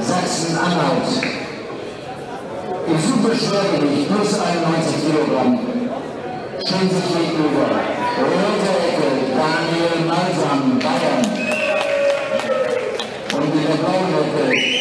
Sachsen-Anhalt. Im Superschwergewicht plus 91 Kilogramm stehen sich gegenüber rote Ecke Daniel Malsam, Bayern. Und in der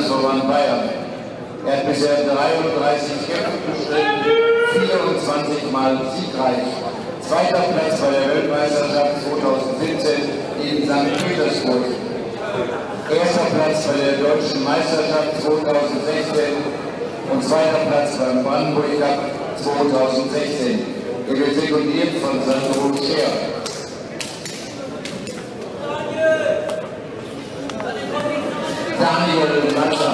Landesverband Bayern. Er hat bisher 33 Kämpfe bestritten, 24 Mal siegreich. Zweiter Platz bei der Weltmeisterschaft 2017 in St. Petersburg. Erster Platz bei der Deutschen Meisterschaft 2016 und zweiter Platz beim Brandenburg Cup 2016. Er wird sekundiert von Sandro Scher. Daniel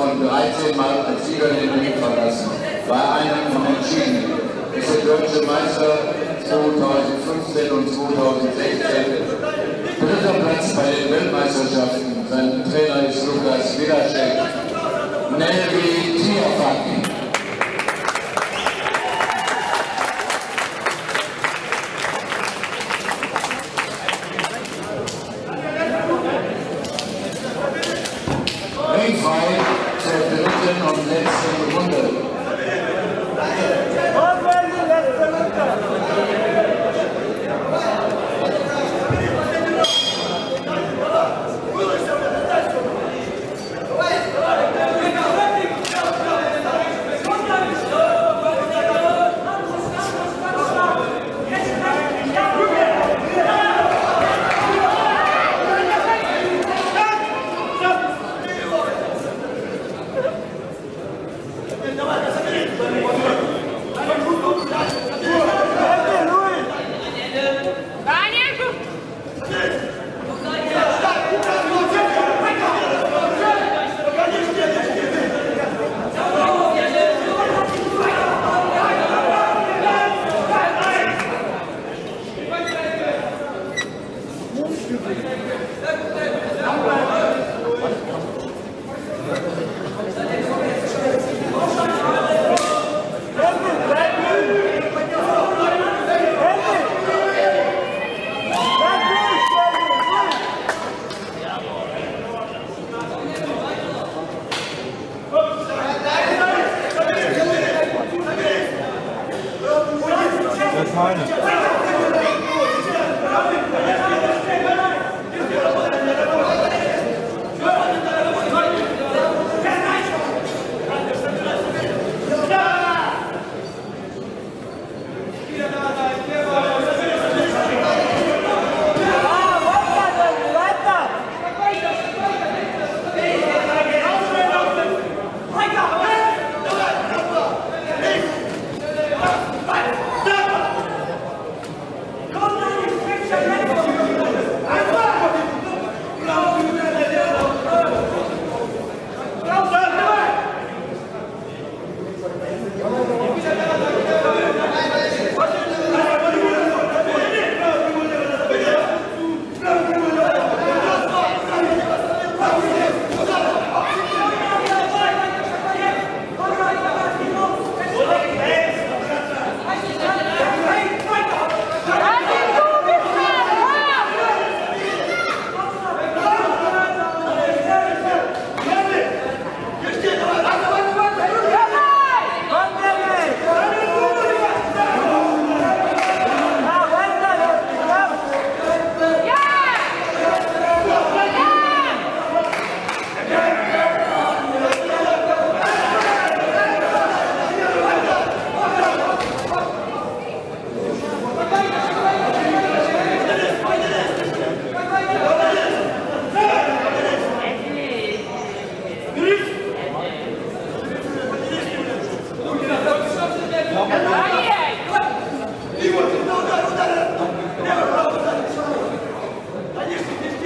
davon 13 Mal als Sieger den Ring verlassen. Bei einem Unentschieden ist er Deutsche Meister 2015 und 2016. Dritter Platz bei den Weltmeisterschaften. Sein Trainer ist Lukas Widaschek. Nelvi Tiafak.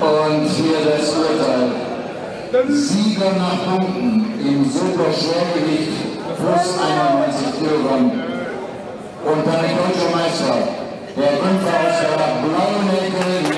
Und hier das Urteil. Sieger nach Punkten im Superschwergewicht plus 91 Kilogramm. Und dann der deutsche Meister, der Kämpfer aus der blauen Ecke,